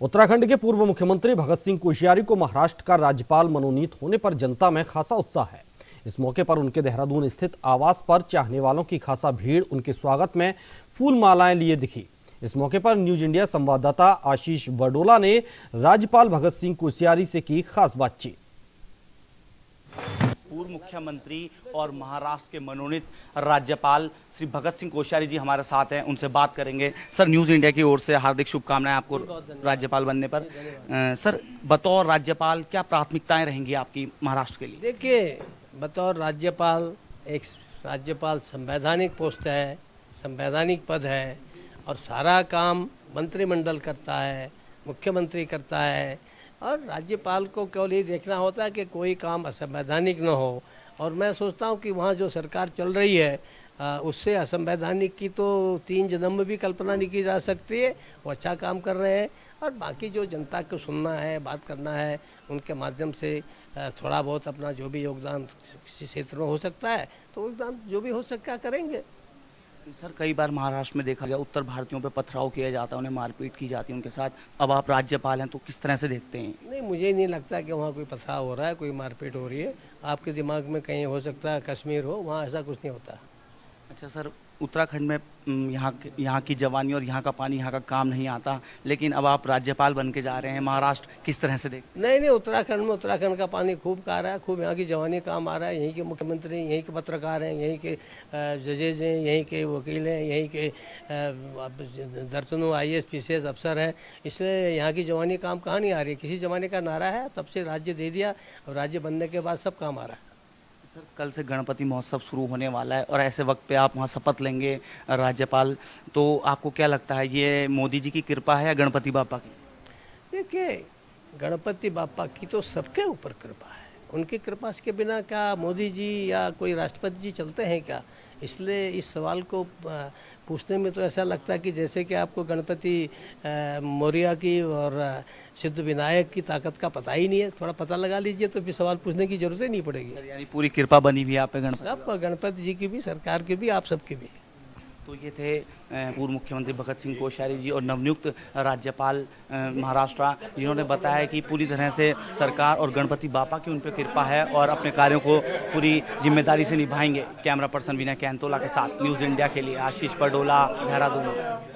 उत्तराखंड के पूर्व मुख्यमंत्री भगत सिंह कोश्यारी को महाराष्ट्र का राज्यपाल मनोनीत होने पर जनता में खासा उत्साह है। इस मौके पर उनके देहरादून स्थित आवास पर चाहने वालों की खासा भीड़ उनके स्वागत में फूल मालाएँ लिए दिखी। इस मौके पर न्यूज़ इंडिया संवाददाता आशीष बडोला ने राज्यपाल भगत सिंह कोश्यारी से की खास बातचीत। पूर्व मुख्यमंत्री और महाराष्ट्र के मनोनीत राज्यपाल श्री भगत सिंह कोश्यारी जी हमारे साथ हैं उनसे बात करेंगे। सर न्यूज़ इंडिया की ओर से हार्दिक शुभकामनाएँ आपको राज्यपाल बनने पर। अ, सर बतौर राज्यपाल क्या प्राथमिकताएँ रहेंगी आपकी महाराष्ट्र के लिए? देखिए बतौर राज्यपाल एक राज्यपाल संवैधानिक पोस्ट है संवैधानिक पद है और सारा काम मंत्रिमंडल करता है मुख्यमंत्री करता है। और राज्यपाल को केवल ये देखना होता है कि कोई काम असंवैधानिक न हो। और मैं सोचता हूँ कि वहाँ जो सरकार चल रही है आ, उससे असंवैधानिक की तो तीन जन्म में भी कल्पना नहीं की जा सकती है। वो अच्छा काम कर रहे हैं। और बाकी जो जनता को सुनना है बात करना है उनके माध्यम से थोड़ा बहुत अपना जो भी योगदान किसी क्षेत्र में हो सकता है तो योगदान जो भी हो सकता करेंगे। सर, कई बार महाराष्ट्र में देखा गया उत्तर भारतीयों पर पथराव किया जाता है, उन्हें मारपीट की जाती है उनके साथ। अब आप राज्यपाल हैं तो किस तरह से देखते हैं? नहीं, मुझे नहीं लगता कि वहाँ कोई पथराव हो रहा है, कोई मारपीट हो रही है। आपके दिमाग में कहीं हो सकता है, कश्मीर हो, वहाँ ऐसा कुछ नहीं होता। अच्छा सर, उत्तराखंड में यहाँ यहाँ की जवानी और यहाँ का पानी, यहाँ का काम नहीं आता, लेकिन अब आप राज्यपाल बन के जा रहे हैं, महाराष्ट्र किस तरह से देखते नहीं नहीं, उत्तराखंड में, उत्तराखंड का पानी खूब का रहा है, खूब यहाँ की जवानी काम आ रहा है, यहीं के मुख्यमंत्री यहीं के पत्रकार हैं, यहीं के जजेज हैं, यहीं के वकील हैं, यहीं के दर्जनों आई एस पी अफसर हैं, इसलिए यहाँ की जवानी काम कहाँ नहीं आ रही किसी जमाने का नारा है, तब से राज्य दे दिया और राज्य बनने के बाद सब काम आ रहा है। सर, कल से गणपति महोत्सव शुरू होने वाला है और ऐसे वक्त पे आप वहाँ शपथ लेंगे राज्यपाल। तो आपको क्या लगता है, ये मोदी जी की कृपा है या गणपति बापा की? देखिए, गणपति बापा की तो सबके ऊपर कृपा है। उनकी कृपा के बिना क्या मोदी जी या कोई राष्ट्रपति जी चलते हैं क्या? इसलिए इस सवाल को पूछने में तो ऐसा लगता है कि जैसे कि आपको गणपति मौर्या की और सिद्ध विनायक की ताकत का पता ही नहीं है। थोड़ा पता लगा लीजिए तो फिर सवाल पूछने की ज़रूरत ही नहीं पड़ेगी। यानी पूरी कृपा बनी हुई आप पे गणपति सब गणपति जी की भी सरकार की भी आप सबकी भी। तो ये थे पूर्व मुख्यमंत्री भगत सिंह कोश्यारी जी और नवनियुक्त राज्यपाल महाराष्ट्र। जिन्होंने बताया कि पूरी तरह से सरकार और गणपति बापा की उन पर कृपा है और अपने कार्यों को पूरी ज़िम्मेदारी से निभाएँगे। कैमरा पर्सन विनय कैंतोला के साथ न्यूज़ इंडिया के लिए आशीष पडोला देहरादून।